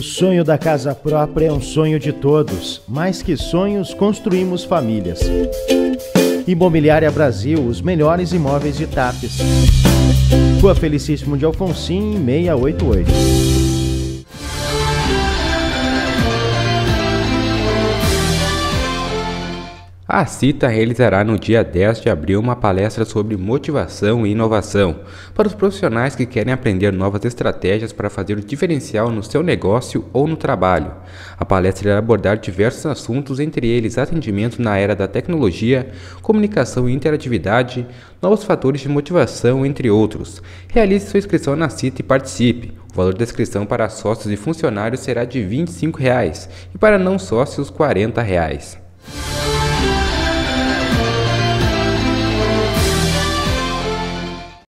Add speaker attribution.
Speaker 1: sonho da casa própria é um sonho de todos. Mais que sonhos, construímos famílias. Imobiliária Brasil, os melhores imóveis de Tapes. Rua Felicíssimo de Alfonsim, 688.
Speaker 2: A CITA realizará no dia 10 de abril uma palestra sobre motivação e inovação para os profissionais que querem aprender novas estratégias para fazer o diferencial no seu negócio ou no trabalho. A palestra irá abordar diversos assuntos, entre eles atendimento na era da tecnologia, comunicação e interatividade, novos fatores de motivação, entre outros. Realize sua inscrição na CITA e participe. O valor da inscrição para sócios e funcionários será de 25 reais, e para não sócios 40 reais.